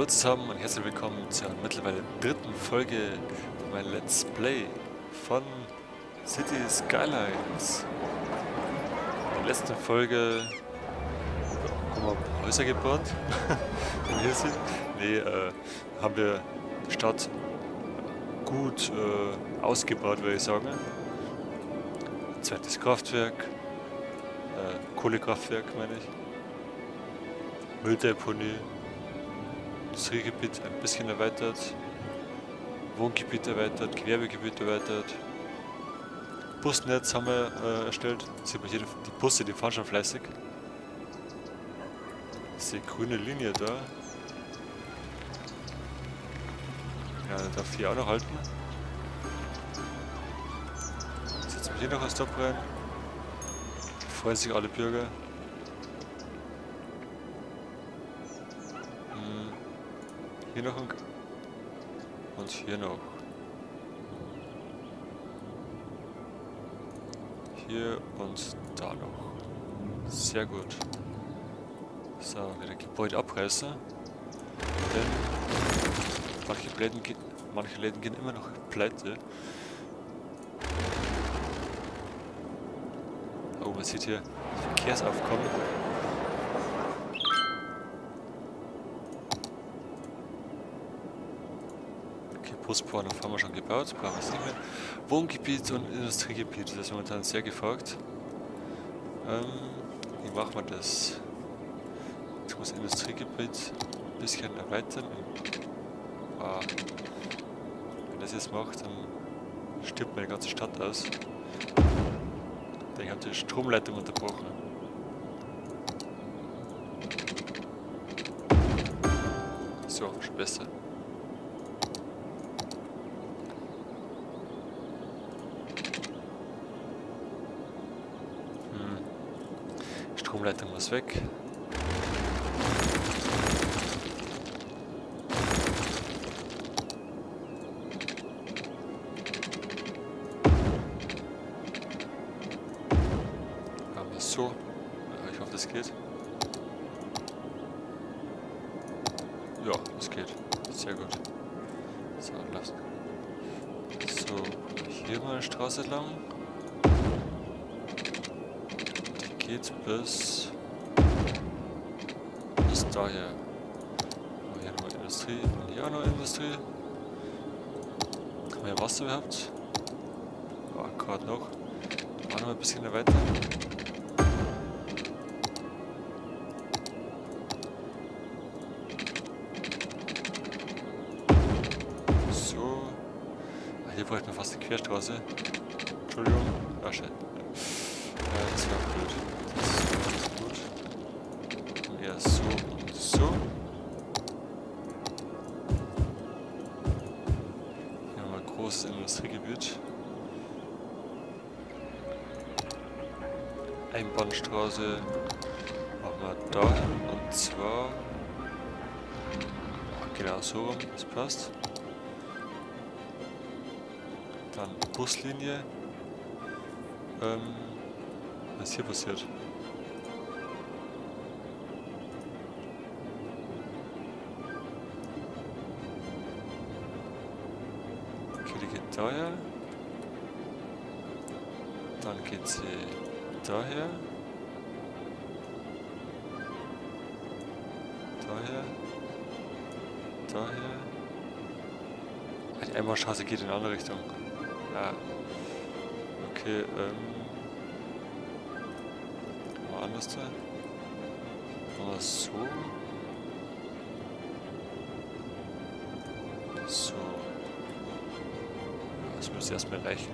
Hallo zusammen und herzlich willkommen zur mittlerweile dritten Folge mein Let's Play von City Skylines. In der letzten Folge haben wir Häuser gebaut in hier sind. Nee, äh, haben wir die Stadt gut äh, ausgebaut, würde ich sagen. Zweites Kraftwerk, äh, Kohlekraftwerk meine ich. Mülldeponie, Industriegebiet ein bisschen erweitert, Wohngebiet erweitert, Gewerbegebiet erweitert. Busnetz haben wir äh, erstellt. Sieht man hier, die Busse, die fahren schon fleißig. Die grüne Linie da. Ja, darf hier auch noch halten. Setzen wir hier noch ein Stop rein. Freuen sich alle Bürger. Hier noch ein... Und hier noch. Hier und da noch. Sehr gut. So, wieder Gebäude abreißen. Denn manche Läden, manche Läden gehen immer noch pleite. Oh, man sieht hier Verkehrsaufkommen. Busbahnhof haben wir schon gebaut, brauchen wir es nicht mehr. Wohngebiet und Industriegebiet, das ist momentan sehr gefragt. Ähm, wie machen wir das? Ich muss Industriegebiet ein bisschen erweitern. Ah, wenn das jetzt macht, dann stirbt meine ganze Stadt aus. Ich habe die Stromleitung unterbrochen. So, schon besser. Stromleitung muss weg. Hier nochmal Industrie. Und hier auch noch Industrie. Haben wir Wasser überhaupt? Ja, gerade noch. Auch noch ein bisschen erweitern. So. Ah, hier bräuchten wir fast eine Querstraße. Entschuldigung. Ah, schön. Ja, das war blöd. Das Industriegebiet. Einbahnstraße machen wir da und zwar genau so rum, das passt. Dann Buslinie. Ähm, was hier passiert? Daher. Dann geht sie daher. Daher. Daher. Ah, Die Einbahnstraße geht in eine andere Richtung. Ja. Okay, ähm. Mal anders da. Mal so. So. Müsste erstmal reichen.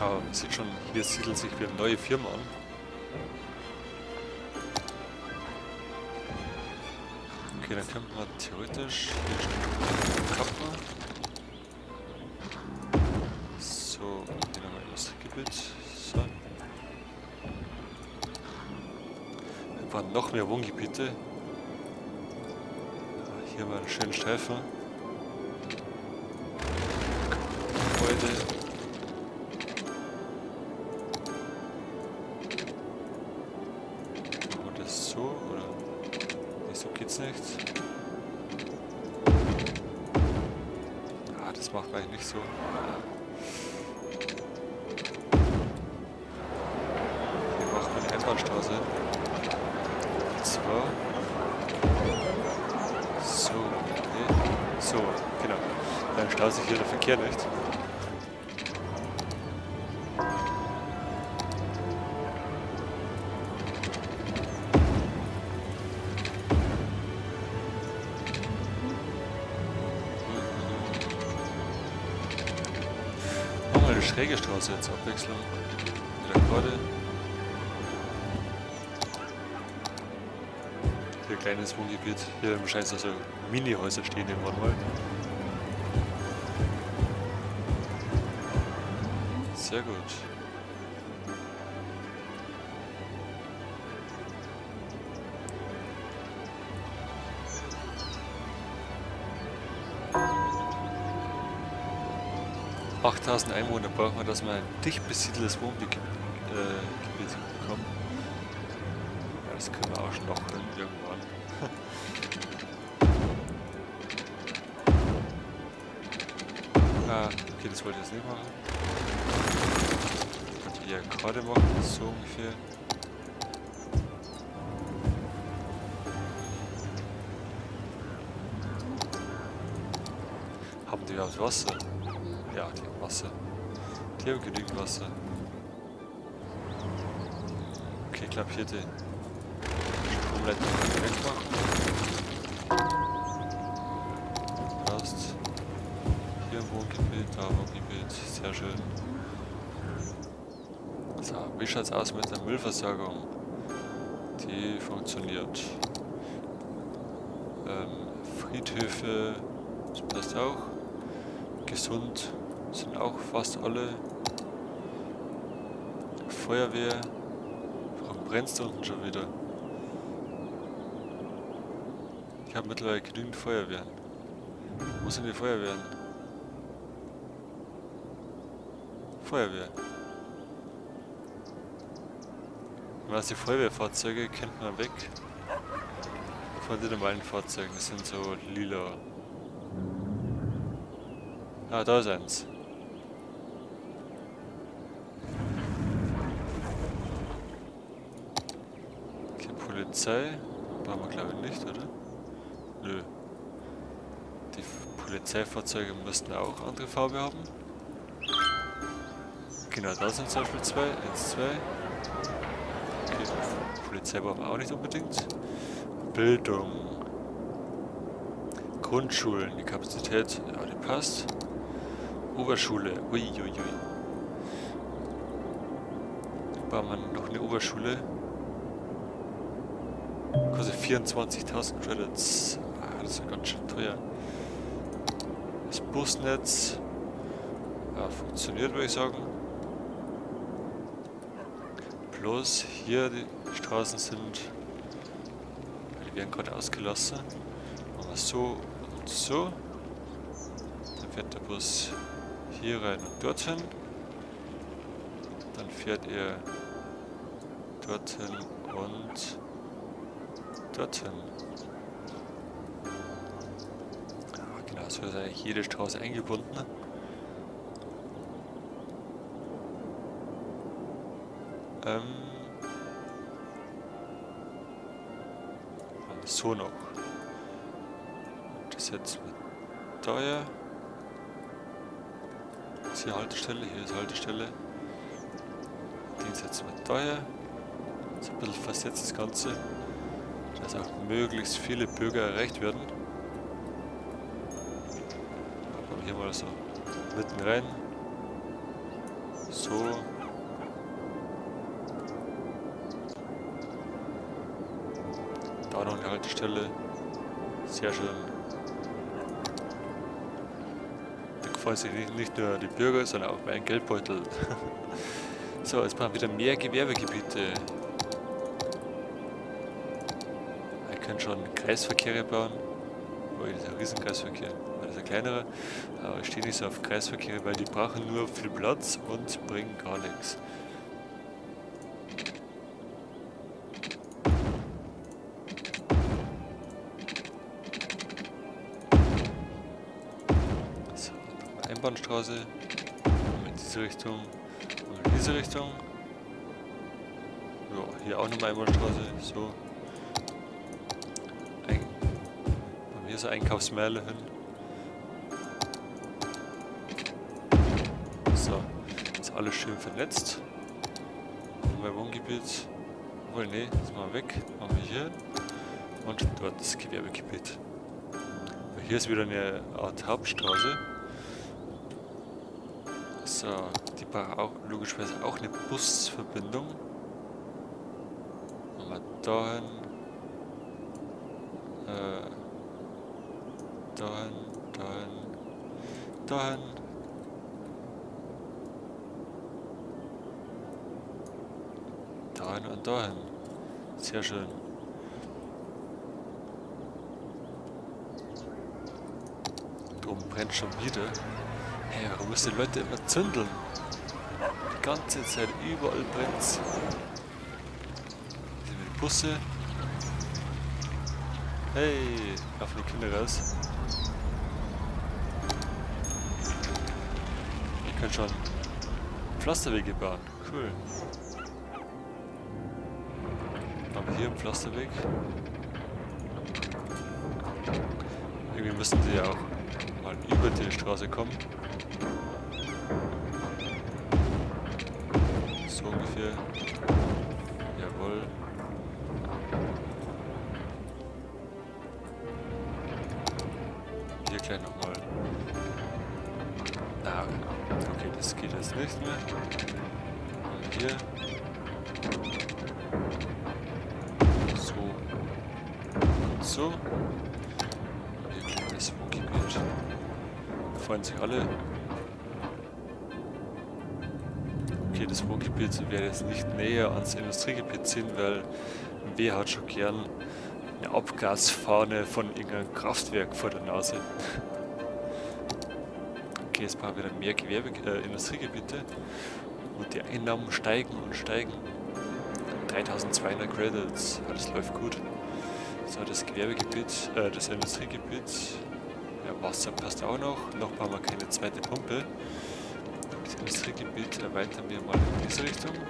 Aber man sieht schon, hier siedelt sich wieder neue Firmen an. Okay, dann könnte man theoretisch hier kappen. So, hier nochmal Industriegebiet. So. Wir brauchen noch mehr Wohngebiete. Hier mal einen schönen Streifen. Gebäude. Sich hier der Verkehr nicht. schräge Straße jetzt Abwechslung. Wieder gerade. Hier kleines Wohngebiet. Hier im Scheiß also Mini-Häuser stehen irgendwann mal. Sehr gut. 8000 Einwohner brauchen wir, dass wir ein dicht besiedeltes Wohngebiet äh, bekommen. Ja, das können wir auch schon noch irgendwann. ah, okay, das wollte ich jetzt nicht machen. Eher gerade machen, so ungefähr. Haben die überhaupt Wasser? Ja, die haben Wasser. Die haben genügend Wasser. Okay, ich glaube hier die Stromleitung wegmachen. Passt. Hier Wohngebiet, da Wohngebiet. Sehr schön. So, wie schaut's aus mit der Müllversorgung? Die funktioniert. Ähm, Friedhöfe, das passt auch. Gesund sind auch fast alle. Feuerwehr. Warum brennst du unten schon wieder? Ich habe mittlerweile genügend Feuerwehren. Wo sind die Feuerwehren? Feuerwehr. Was die Feuerwehrfahrzeuge kennt man weg. Von den normalen Fahrzeugen, das sind so lila. Ah, da ist eins. Polizei brauchen wir glaube ich nicht, oder? Nö. Die Polizeifahrzeuge müssten auch andere Farbe haben. Genau, da sind zum Beispiel zwei. Eins, zwei. Polizei brauchen auch nicht unbedingt. Bildung. Grundschulen, die Kapazität, ja, die passt. Oberschule, uiuiui. Ui, ui. Brauchen wir noch eine Oberschule. Kostet 24.000 Credits. Ah, das ist ja ganz schön teuer. Das Busnetz ja, funktioniert, würde ich sagen. Bloß hier die Straßen sind, die werden gerade ausgelassen. Machen wir so und so. Dann fährt der Bus hier rein und dorthin. Dann fährt er dorthin und dorthin. Genau, so ist eigentlich jede Straße eingebunden. Ähm so noch. Das jetzt mit daher. Das ist hier Haltestelle, hier ist Haltestelle. Den setzen wir daher. So ein bisschen versetzt das Ganze dass auch möglichst viele Bürger erreicht werden. Aber hier mal so mitten rein. So. Da noch eine Haltestelle. Sehr schön. Da gefallen sich nicht nur die Bürger, sondern auch mein Geldbeutel. so, jetzt brauchen wir wieder mehr Gewerbegebiete. können schon Kreisverkehre bauen. Oh, das ist ein Riesenkreisverkehr. Das ist ein kleinerer. Aber ich stehe nicht so auf Kreisverkehre, weil die brauchen nur viel Platz und bringen gar nichts. Einbahnstraße. In diese Richtung und in diese Richtung. Ja, hier auch nochmal Einbahnstraße. So. Ein, hier ist Einkaufsmeile hin. So, ist alles schön vernetzt. Mein Wohngebiet. Obwohl, nee, machen wir weg. Machen wir hier. Und dort das Gewerbegebiet. Hier ist wieder eine Art Hauptstraße. So, die braucht auch logischerweise auch eine Busverbindung. Wir dahin. Äh, dahin, dahin, dahin. Dahin und dahin. Sehr schön. Drum brennt schon wieder. Hey, warum müssen die Leute immer zündeln? Die ganze Zeit überall brennt's. Hier sind die Busse. Hey, laufen die Kinder raus. Ihr könnt schon Pflasterwege bauen. Cool. Haben wir hier einen Pflasterweg. Irgendwie müssten die ja auch mal über die Straße kommen. So Okay, das Wohngebiet werde jetzt nicht näher ans Industriegebiet ziehen, weil wer hat schon gern eine Abgasfahne von irgendeinem Kraftwerk vor der Nase. Okay, jetzt brauchen wir wieder mehr Gewerbe äh, Industriegebiete und die Einnahmen steigen und steigen. 3200 Credits, das läuft gut. So, das Gewerbegebiet, äh, das Industriegebiet, ja, Wasser passt auch noch, noch brauchen wir keine zweite Pumpe. Industriegebiet erweitern wir mal in diese Richtung. Hm,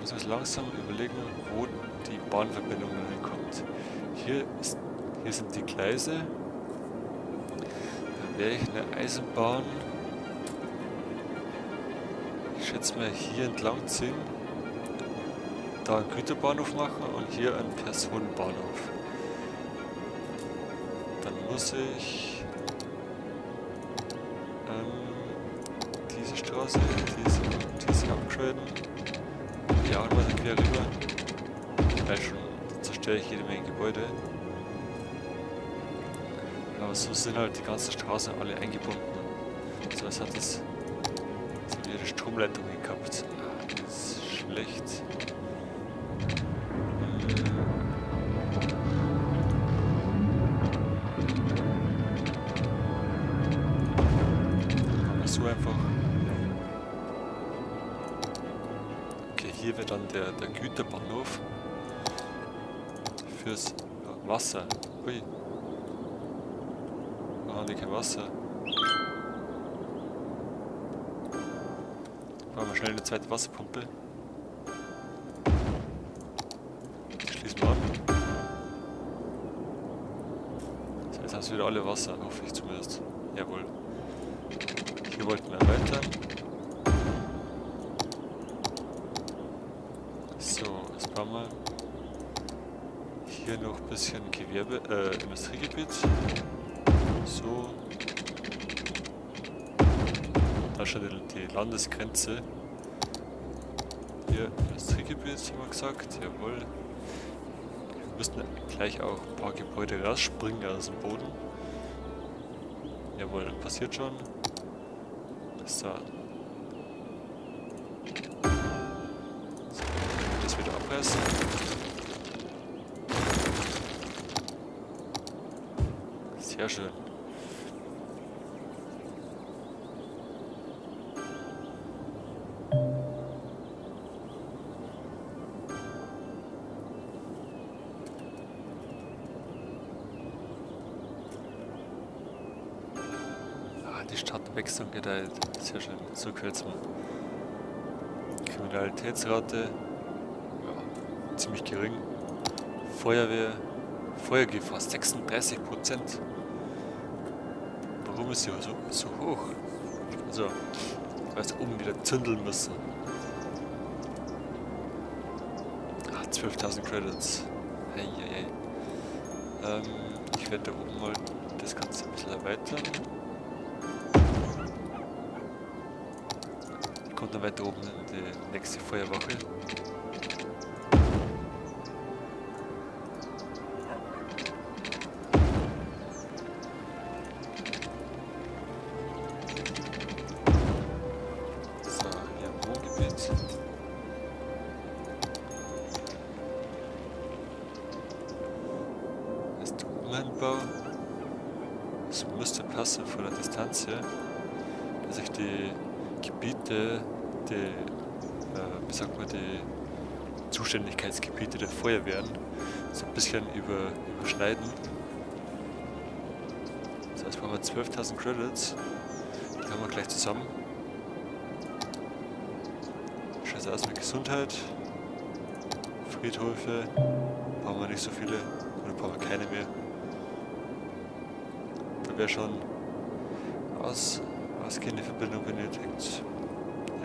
muss jetzt langsam überlegen, wo die Bahnverbindung hinkommt. Hier, ist, hier sind die Gleise. Dann werde ich eine Eisenbahn, ich schätze mal, hier entlang ziehen. Da einen Güterbahnhof machen und hier einen Personenbahnhof. Dann muss ich Straße, diese, diese abgraden. Hier auch noch mal quer rüber. Gleich schon zerstöre ich jede Menge Gebäude. Aber so sind halt die ganzen Straßen alle eingebunden. So als hat es so ihre Stromleitungen gehabt. Ah, das ist schlecht. Fürs Wasser. Ui. Warum haben die kein Wasser? Machen wir schnell eine zweite Wasserpumpe. Schließen wir an. So, jetzt haben sie wieder alle Wasser, hoffe ich zumindest. Jawohl. Hier wollten wir erweitern. So, jetzt bauen wir hier noch ein bisschen Gewerbe, äh, Industriegebiet. So. Da schon die, Landesgrenze. Hier Industriegebiet, haben wir gesagt. Jawohl. Wir müssten gleich auch ein paar Gebäude rausspringen aus dem Boden. Jawohl, passiert schon. So. Die Stadt wächst und gedeiht. Sehr schön, so gefällt mir. Kriminalitätsrate, ja, ziemlich gering. Feuerwehr, Feuergefahr 36 Prozent. Warum ist sie so, so hoch? Also, weil es oben wieder zündeln müssen. 12.000 Credits. Hey, hey, hey. Ähm, ich werde da oben mal das Ganze ein bisschen erweitern. Dann weiter oben in die nächste Feuerwache. Es müsste passen von der Distanz her, dass ich die Gebiete, die, äh, sagt man, die Zuständigkeitsgebiete der Feuerwehren so ein bisschen über, überschneiden. Das heißt, wir haben 12.000 Credits, die haben wir gleich zusammen. Scheiße mit Gesundheit, Friedhöfe, brauchen wir nicht so viele, oder brauchen wir keine mehr wäre schon aus, ausgehende Verbindung benötigt.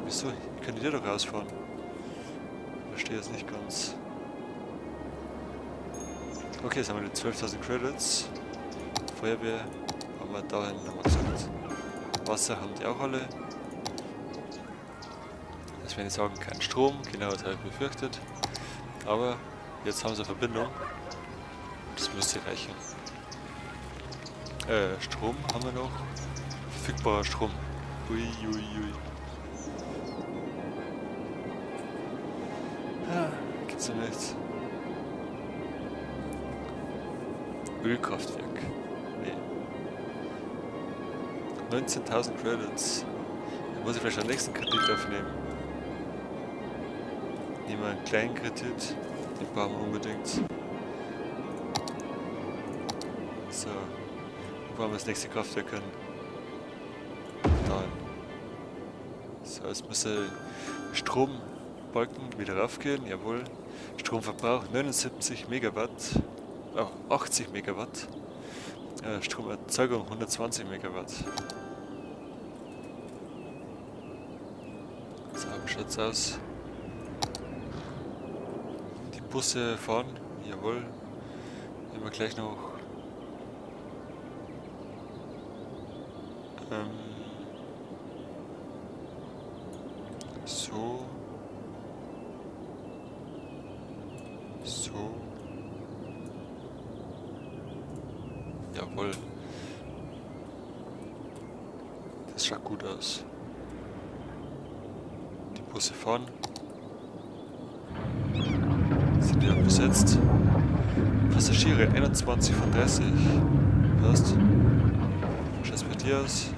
Wieso? Könnte hier doch rausfahren. Ich verstehe es nicht ganz. Okay, jetzt haben wir die 12.000 Credits. Feuerwehr haben wir dahin, haben wir gesagt. Wasser haben die auch alle. Das werden ich sagen, kein Strom, genau das habe ich befürchtet. Aber jetzt haben sie eine Verbindung. Das müsste reichen. Äh, Strom haben wir noch. Verfügbarer Strom. Uiuiui. Ui, ui. Nichts. Ölkraftwerk. Nee. 19.000 Credits. Da muss ich vielleicht einen nächsten Kredit aufnehmen. Nehmen wir einen kleinen Kredit. Den brauchen wir unbedingt. So wollen wir das nächste Kraftwerk können. Nein. So, jetzt müsste Strombalken wieder raufgehen, jawohl. Stromverbrauch 79 Megawatt, oh, 80 Megawatt. Ja, Stromerzeugung 120 Megawatt. So, schaut's aus? Die Busse fahren, jawohl. Nehmen wir gleich noch Ähm, so. So. Jawohl. Das schaut gut aus. Die Busse fahren. Sind ja besetzt. Passagiere 21 von 30. Passt. Scheiß Matthias.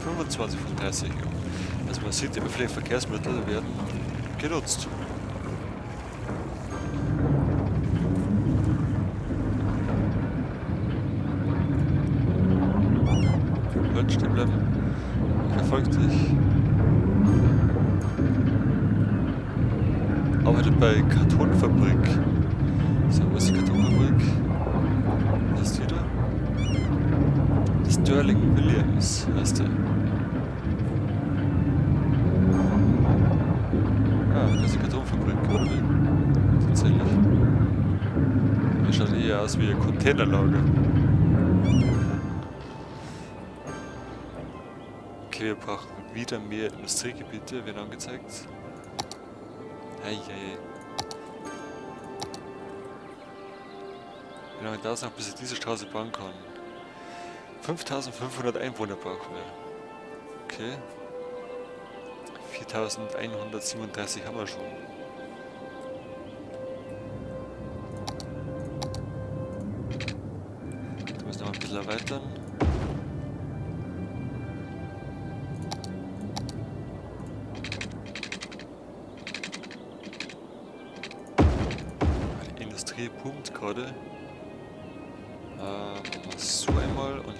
25 von 30. Also man sieht, immer viele Verkehrsmittel werden genutzt. Halt, stehen bleiben. Ich verfolge dich. Arbeite bei Kartonfabrik. So, wo ist die Kartonfabrik? Was ist die da? Sterling Williams heißt der. Ah, das ist die Kartonfabrik, oder wie? Tatsächlich. Das schaut eher aus wie ein Containerlager. Okay, wir brauchen wieder mehr Industriegebiete, werden angezeigt. Hey, hey. Wie lange dauert es noch, bis ich diese Straße bauen kann? 5500 Einwohner brauchen wir. Okay. 4137 haben wir schon. Da müssen wir noch ein bisschen erweitern. Die Industrie pumpt gerade.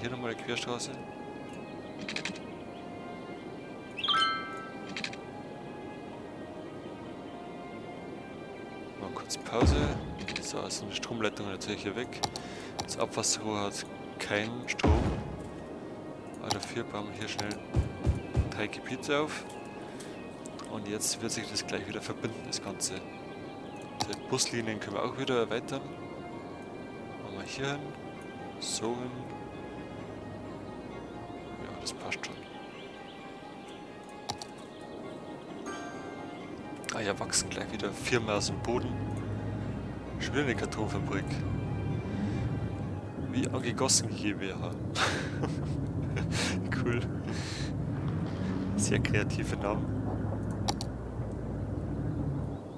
hier nochmal eine Querstraße. Mal kurz Pause. So, ist eine Stromleitung natürlich hier weg. Das Abwasserrohr hat keinen Strom. Aber dafür bauen wir hier schnell drei Gebiete auf. Und jetzt wird sich das gleich wieder verbinden, das Ganze. Die Buslinien können wir auch wieder erweitern. Machen wir hier hin, so hin das passt schon. Ah ja, wachsen gleich wieder viermal aus dem Boden. Schon wieder eine Kartonfabrik. Wie angegossen GmbH. cool. Sehr kreative Namen.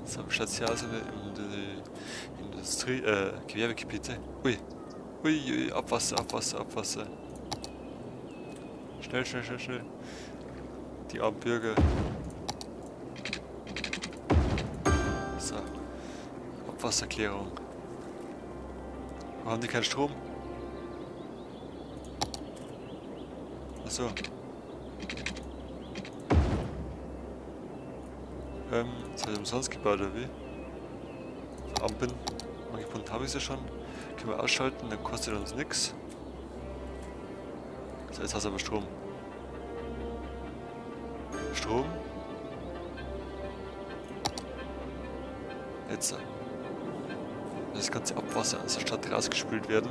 So, schaut hier aus in der Industrie, äh, Gewerbegebiete. Ui. Ui, ui, Abwasser, Abwasser, Abwasser. Schnell, schnell, schnell, schnell. Die armen Bürger. So. Abwasserklärung. Haben die keinen Strom? Achso. Ähm, das hat umsonst gebaut, oder wie? Ampeln. Angebunden habe ich sie schon. Können wir ausschalten, dann kostet uns nichts. Jetzt hast du aber Strom. Strom. Jetzt. Das ganze Abwasser aus der Stadt rausgespült werden.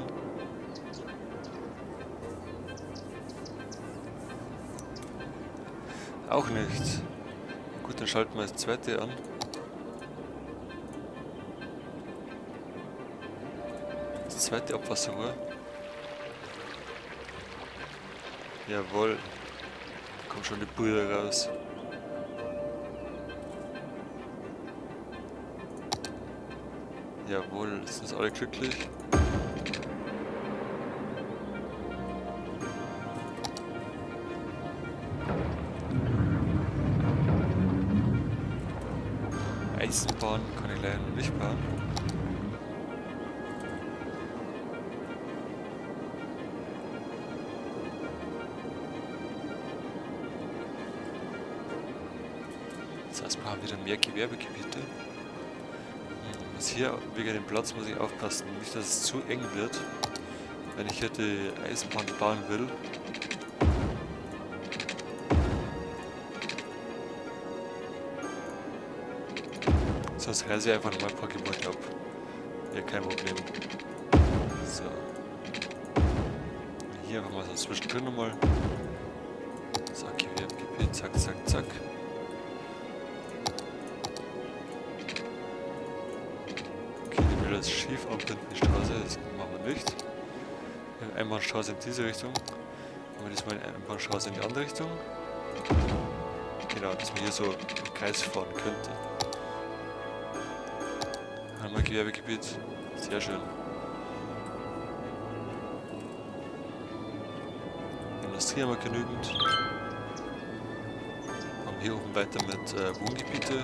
Auch nicht. Gut, dann schalten wir das zweite an. Das zweite Abwasserrohr. Jawohl. Kommt schon die Brühe raus. Jawohl, sind alle glücklich. Eisenbahn kann ich leider noch nicht bauen. Haben wieder mehr Gewerbegebiete. Was hier wegen dem Platz muss ich aufpassen, nicht dass es zu eng wird, wenn ich hier die Eisenbahn bauen will. Sonst reise ich einfach nochmal ein paar Gebäude ab. Ja, kein Problem. So. Hier haben wir so zwischendrin nochmal. So, Gewerbegebiet, zack, zack, zack. Schief anbinden, die Straße, das machen wir nicht. Haben Einbahnstraße in diese Richtung. Wir diesmal eine Einbahnstraße in die andere Richtung. Genau, dass man hier so im Kreis fahren könnte. Wir Gewerbegebiet. Sehr schön. Industrie haben wir genügend. Haben hier oben weiter mit äh, Wohngebiete.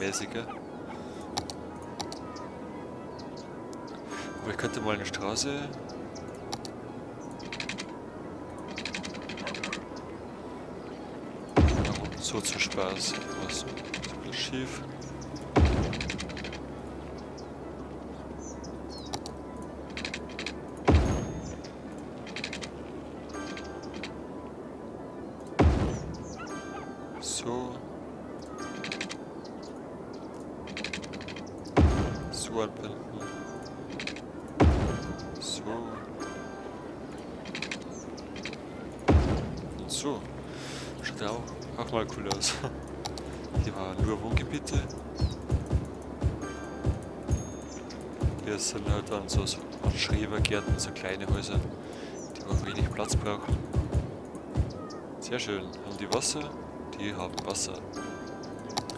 Regelmäßiger. Aber ich könnte mal eine Straße... So zum Spaß. Was? Ein bisschen schief. sind halt dann so, so Schrebergärten, so kleine Häuser, die auch wenig Platz brauchen. Sehr schön. Haben die Wasser? Die haben Wasser.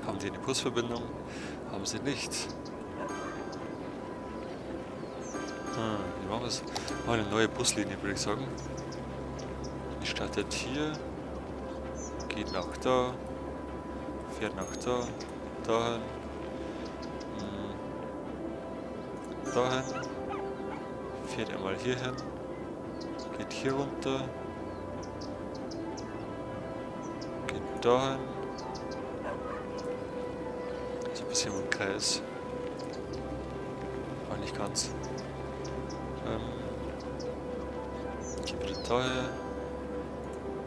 Haben die eine Busverbindung? Haben sie nicht. Wir es? eine neue Buslinie, würde ich sagen. Die startet hier, geht nach da, fährt nach da, dahin. Hm. dahin. Fährt einmal hier hin. Geht hier runter. Geht dahin. So ein bisschen im Kreis. Aber nicht ganz. Ähm, geht wieder daher.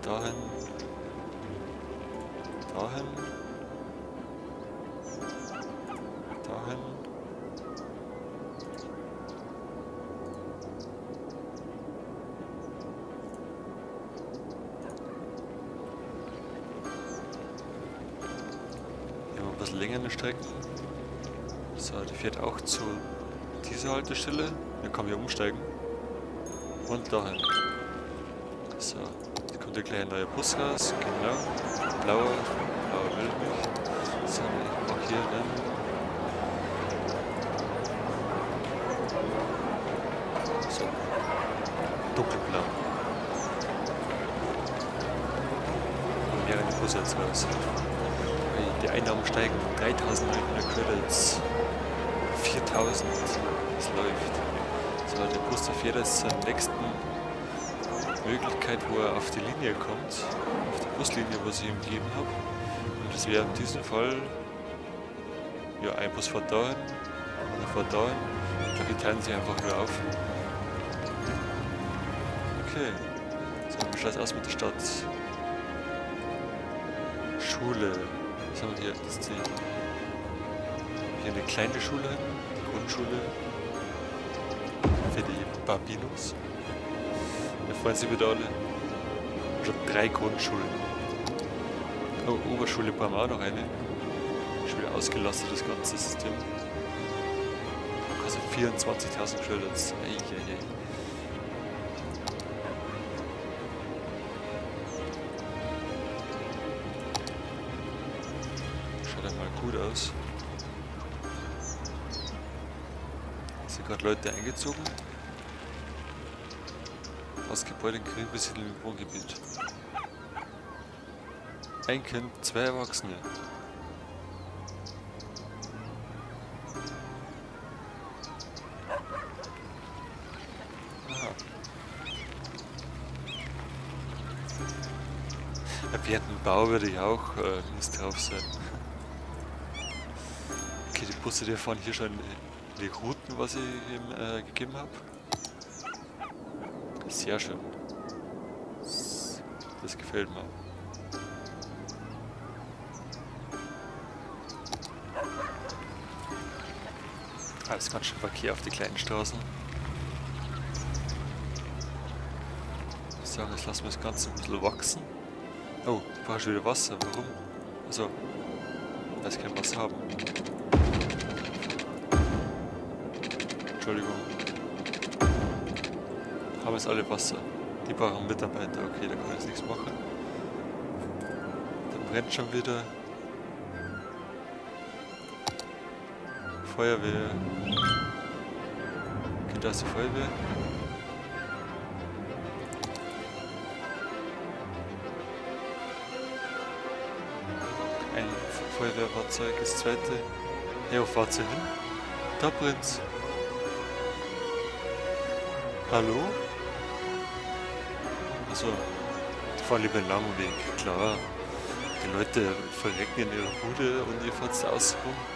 Dahin. Dahin. Dahin. Wir ein bisschen längere Strecken. So, die fährt auch zu dieser Haltestelle. Dann kann wir umsteigen. Und dahin. So, jetzt kommt hier gleich ein neuer Bus raus. Genau. Blauer, blauer Wildmilch. So, ich mach hier. So. Dunkelblau. Und mehrere Busse jetzt raus. Die Einnahmen steigen von 3900 Credits 4000. Es läuft. So, der Bus der fährt jetzt zur nächsten Möglichkeit, wo er auf die Linie kommt. Auf die Buslinie, was ich ihm gegeben habe. Und das wäre in diesem Fall ja, ein Bus fährt dahin, einer fährt dahin. Die teilen sich einfach nur auf. Okay. So, wie schaut es aus mit der Stadt? Schule. Was haben wir hier? Das ist die hier eine kleine Schule, die Grundschule die. Da freuen sich wieder alle. Schon drei Grundschulen. Oh, Oberschule brauchen wir auch noch eine. Schon wieder ausgelastet, das ganze System. Kostet 24.000 Credits. Eieiei. Schaut einmal gut aus. Sind gerade Leute eingezogen. Das Gebäude in gering besiedeltem Wohngebiet. Ein Kind, zwei Erwachsene. Aha. Während dem Bau würde ich auch äh, drauf sein. Okay, die Busse, die fahren hier schon die Routen, was ich ihm äh, gegeben habe. Sehr schön. Das, gefällt mir. Alles ganz schön Verkehr auf die kleinen Straßen. Ich sage, jetzt lassen wir das Ganze ein bisschen wachsen. Oh, du brauchst wieder Wasser. Warum? Also, weil sie kein Wasser haben. Entschuldigung. Haben jetzt alle Wasser. Die brauchen Mitarbeiter. Okay, da kann ich jetzt nichts machen. Da brennt schon wieder. Feuerwehr. Okay, da ist die Feuerwehr. Ein Feuerwehrfahrzeug, das zweite. Hey, fahrt ihr hin? Da brennt's. Hallo? Also, die fahren lieber einen langen Weg, klar. Die Leute verrecken in ihrer Bude und ihr fahrt außen rum.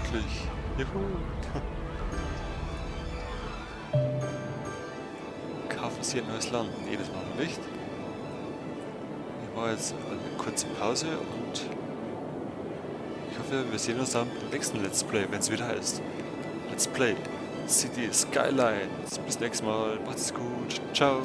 Glücklich. Juhu. Kaufen Sie ein neues Land? Nee, das machen wir nicht. Ich war jetzt eine kurze Pause und ich hoffe, wir sehen uns dann im nächsten Let's Play, wenn es wieder heißt. Let's Play City Skylines. Bis nächstes Mal. Macht's gut. Ciao.